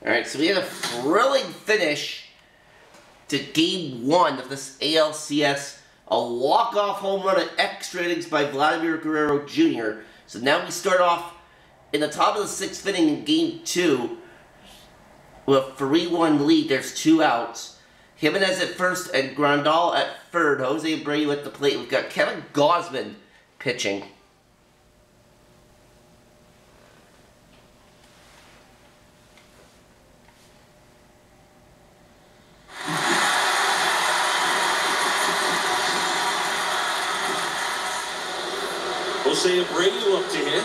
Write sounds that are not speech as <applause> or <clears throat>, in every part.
Alright, so we had a thrilling finish to game one of this ALCS. A walk-off home run at extra innings by Vladimir Guerrero Jr. So now we start off in the top of the sixth inning in game two with a 3-1 lead. There's two outs. Jimenez at first and Grandal at third. Jose Abreu at the plate. We've got Kevin Gausman pitching. Jose Abreu up to hit.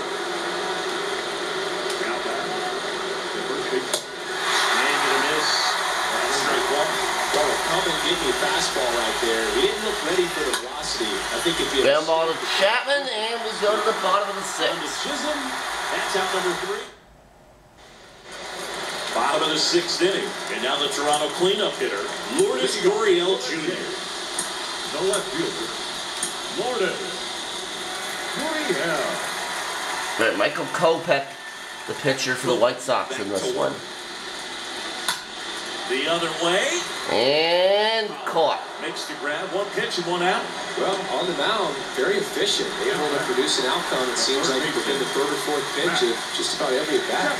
Well, come and get me a fastball right there. He didn't look ready for the velocity. I think if you Ground ball to Chapman, and we go to the bottom of the sixth. Chisholm, that's out number three. Bottom of the sixth inning. And now the Toronto cleanup hitter, Lourdes Gurriel Jr. The left fielder, Lourdes Gurriel. But Michael Kopech, the pitcher for the White Sox in this one. The other way. And uh, caught. Makes the grab. One pitch and one out. Well, on the mound, very efficient. Able to produce an outcome, it seems like, within the third or fourth pitch of just about every at bat.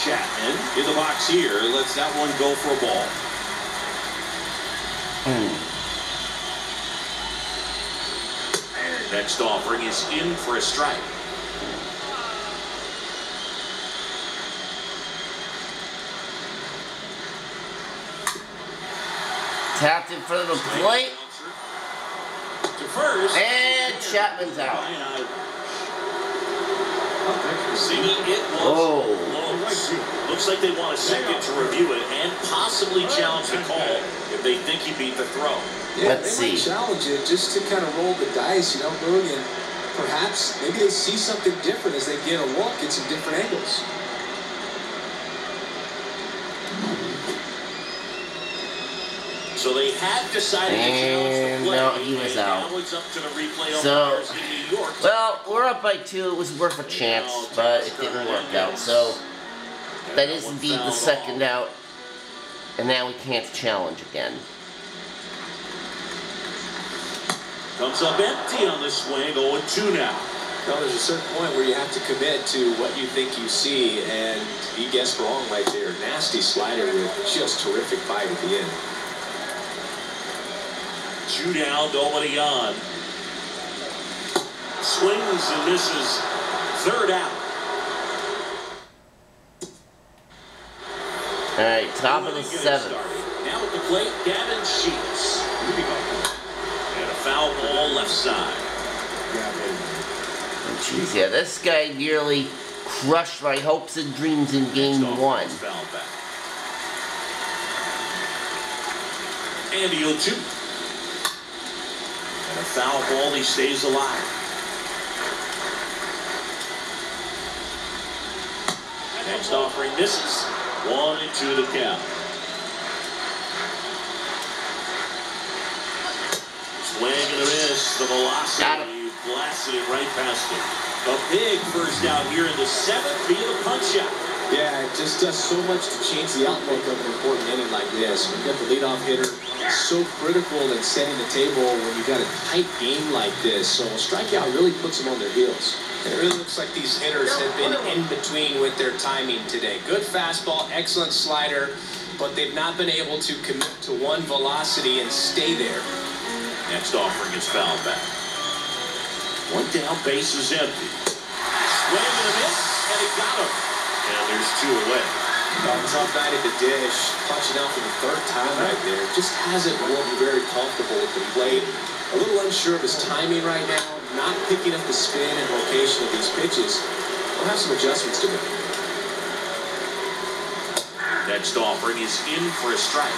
Chapman in the box here. Lets that one go for a ball. Hmm. Next offering is in for a strike. Tapped in front of the plate. To first. And Chapman's out. See, it was Oh. Looks like they want a second to review it and possibly challenge the call they think he beat the throw. Yeah, Let's they might challenge it just to kind of roll the dice, you know, Boog, and perhaps maybe they see something different as they get a look at some different angles. So they have decided to challenge And the play. no, he was and out. Now it's up to the replay So- in New York. Well, we're up by two. It was worth a chance, but it didn't work out. So that is indeed the second out. And now we can't challenge again. Comes up empty on the swing, 0-2 now. Now, there's a certain point where you have to commit to what you think you see, and he guessed wrong right there. Nasty slider with just terrific bite at the end. Two down, nobody on. Swings and misses. Third out. All right, top of the seventh. Now at the plate, Gavin Sheets. And a foul ball left side. Oh, jeez, yeah, this guy nearly crushed my hopes and dreams in game one. it's foul back. And the 0-2. And a foul ball, he stays alive. Next offering misses. One and two to count. Swing and a miss. The velocity Got him. blasted it right past him. A big first out here in the seventh via the punch out. Yeah, it just does so much to change the outlook of an important inning like this. When you got the leadoff hitter, so critical in setting the table when you got a tight game like this. So a strikeout really puts them on their heels. And it really looks like these hitters have been in between with their timing today. Good fastball, excellent slider, but they've not been able to commit to one velocity and stay there. Next offering is fouled back. One down, base is empty. Swing and a miss, and he got him. And there's two away. Tough night at the dish, punching out for the third time right there. Just hasn't looked very comfortable with the plate. A little unsure of his timing right now, not picking up the spin and location of these pitches. We'll have some adjustments to make. Next offering is in for a strike.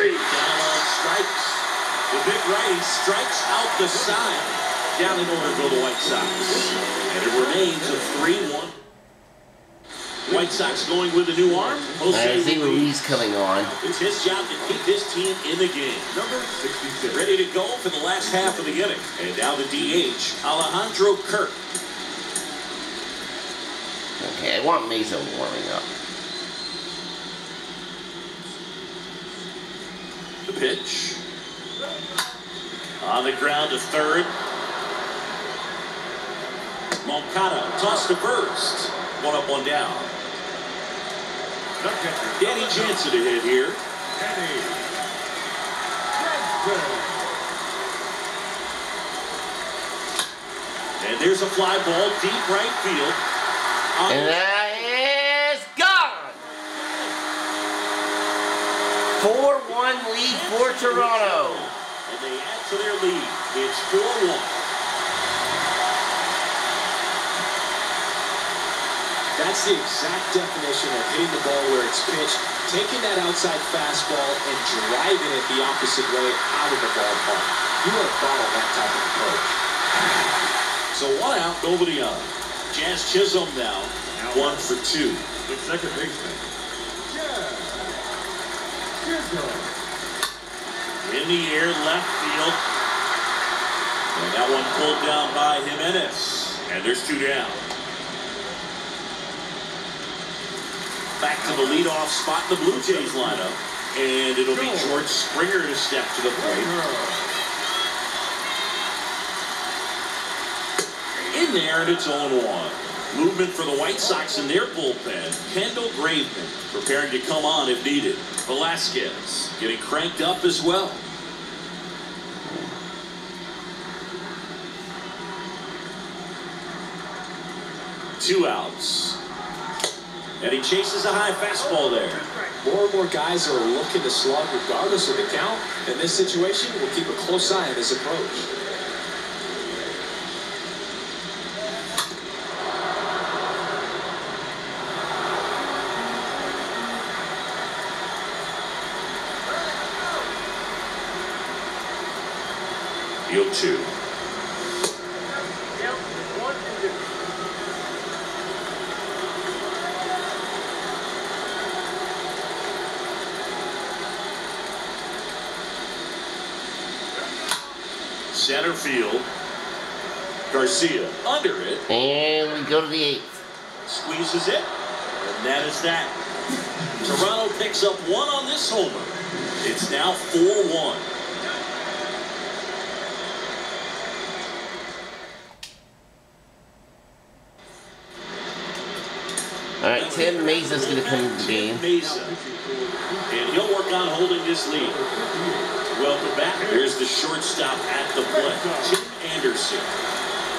Down on strikes. The big righty strikes out the side. Down in order go the White Sox. And it remains a 3-1. White Sox going with a new arm. Jose I see Ruiz. Ruiz coming on. It's his job to keep his team in the game. Number 66. Ready to go for the last half of the inning. And now the DH, Alejandro Kirk. Okay, I want Mayza warming up. The pitch. On the ground to third. Moncada tossed to first. One up, one down. The catcher. Danny Jansen to hit here. Danny. Jansen. And there's a fly ball deep right field. And that is gone! 4-1 lead for Toronto. And they add to their lead. It's 4-1. That's the exact definition of hitting the ball where it's pitched, taking that outside fastball and driving it the opposite way out of the ballpark. You want to follow that type of approach. So one out, nobody on. Jazz Chisholm now, one for two. The second baseman. Jazz. Chisholm. In the air, left field. And that one pulled down by Jimenez. And there's two down. Back to the leadoff spot in the Blue Jays lineup. And it'll be George Springer to step to the plate. In there, and it's 0-1. Movement for the White Sox in their bullpen. Kendall Graveman preparing to come on if needed. Velasquez getting cranked up as well. Two outs. And he chases a high fastball there. More and more guys are looking to slug regardless of the count. In this situation, we'll keep a close eye on his approach. Field two. Center field. Garcia under it. And we go to the eighth. Squeezes it. And that is that. Toronto picks up one on this homer. It's now 4-1. Alright, Tim Mayza's gonna come into the game. Mayza. And he'll work on holding this lead. Welcome back. There's the shortstop at the plate. Tim Anderson.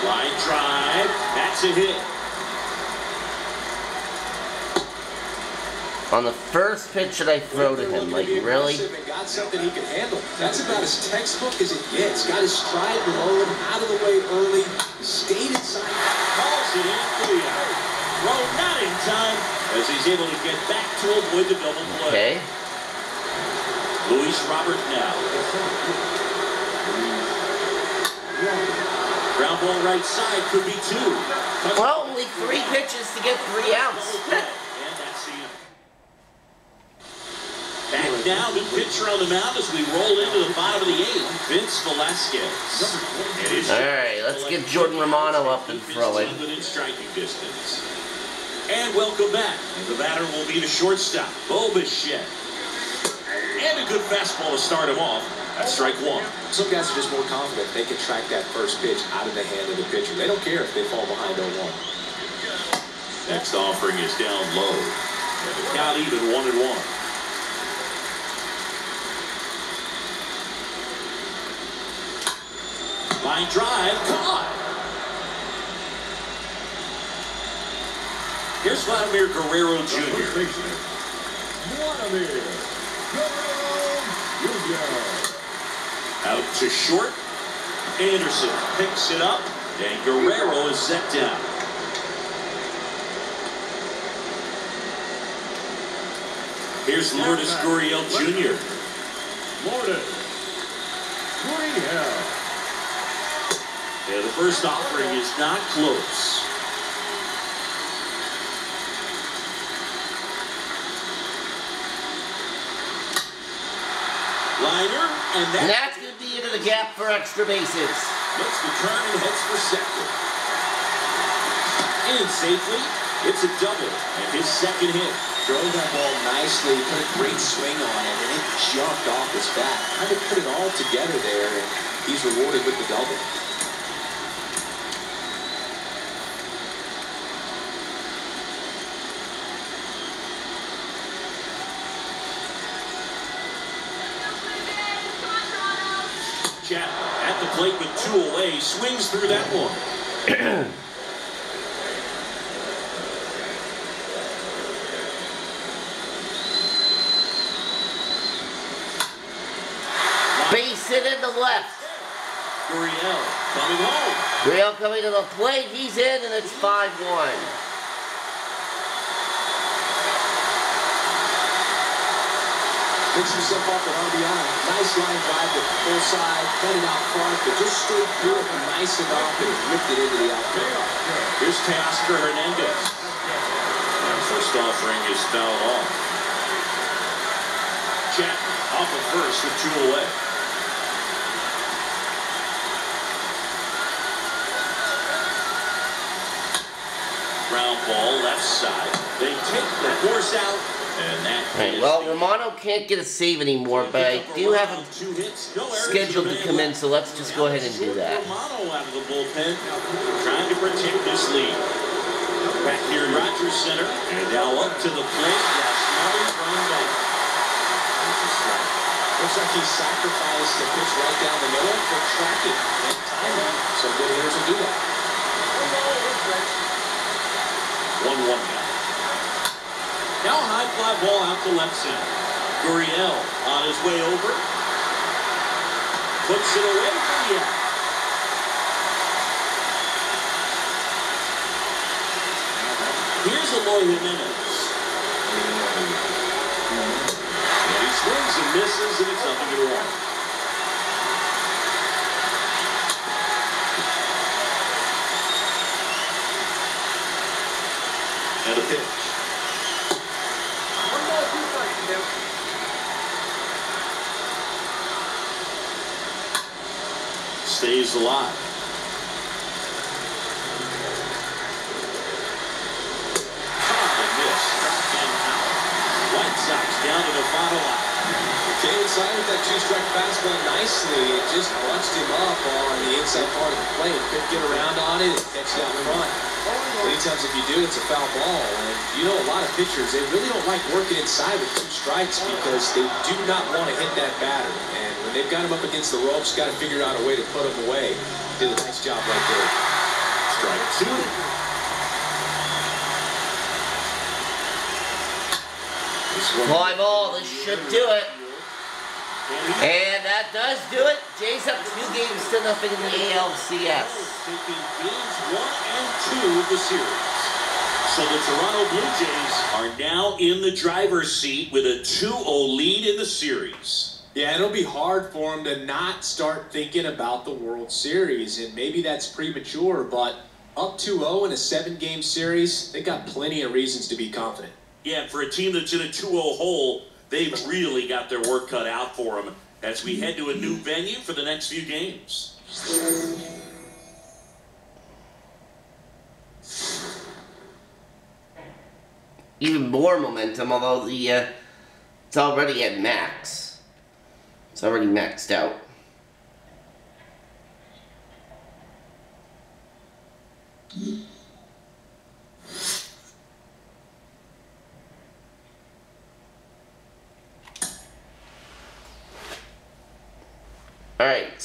Line drive. That's a hit. On the first pitch that I throw to him, like really? Got something he can handle. That's about as textbook as it gets. Got his stride low, out of the way early, stayed inside. Calls it in for the out. Throw not in time as he's able to get back to avoid the double play. Okay. Luis Robert now. Ground ball right side could be two. Touch- Well, only three pitches to get three outs. Double play. <laughs> And that's the inning. Back now, new pitcher on the mound as we roll into the bottom of the eighth. Vince Velasquez. All right, let's get Jordan Romano up and throwing. Within striking distance. And welcome back. The batter will be the shortstop, Bo Bichette. And a good fastball to start him off. That's strike one. Some guys are just more confident they can track that first pitch out of the hand of the pitcher. They don't care if they fall behind 0-1. Next offering is down low. And the count even one and one. Line drive, caught. Here's Vladimir Guerrero Jr. Vladimir. Out to short. Anderson picks it up, and Guerrero is set down. Here's Lourdes Gurriel Jr. Lourdes. Gurriel. Yeah, the first offering is not close. Liner, and And that's going to be into the gap for extra bases. makes the turn and heads for second. In safely, it's a double and his second hit. Throwing that ball nicely, put a great swing on it, and it jumped off his bat. Kind of put it all together there, and he's rewarded with the double. Plate with two away, swings through that one. <clears throat> Base hit in the left. Gurriel coming home. Real coming to the plate. He's in, and it's 5 Picks himself off an RBI. Nice line drive to full side, cut it out front, but just stayed through it nice enough and ripped it into the outfield. Here's Teoscar Hernandez. And first offering is fouled off. Chapman off of first with two away. Ground ball left side. They take the force out, and that Right, well, Romano can't get a save anymore, but I do have him scheduled to come in, so let's just go ahead and do that. Romano out of the bullpen, trying to protect this lead. Back here, in Rogers Centre, and now up to the plate. Looks like he sacrificed the pitch right down the middle for tracking and timing. Some good hitters will do that. One one now. A high fly ball out to left center. Gurriel on his way over. Puts it away from the out. Here's Eloy Jimenez. And he swings and misses, and it's nothing to one. And a pitch. Stays alive. Out. White Sox down to the bottom line. Came inside with that two-strike fastball nicely. It just bunched him up on the inside part of the plate. Couldn't get around on it it out front. Many times if you do, it's a foul ball. And you know a lot of pitchers, they really don't like working inside with two strikes because they do not want to hit that batter. And when they've got him up against the ropes, got to figure out a way to put him away. Did a nice job right there. Strike two. This one. Fly ball, this should do it. And that does do it. Jays up two games to nothing in the ALCS. taking games one and two of the series. So the Toronto Blue Jays are now in the driver's seat with a 2-0 lead in the series. Yeah, it'll be hard for them to not start thinking about the World Series, and maybe that's premature, but up 2-0 in a seven-game series, they got plenty of reasons to be confident. Yeah, for a team that's in a 2-0 hole, they've really got their work cut out for them as we head to a new venue for the next few games. Even more momentum, although the uh, it's already at max. It's already maxed out.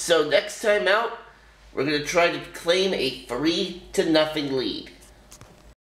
So next time out, we're going to try to claim a 3 to nothing lead.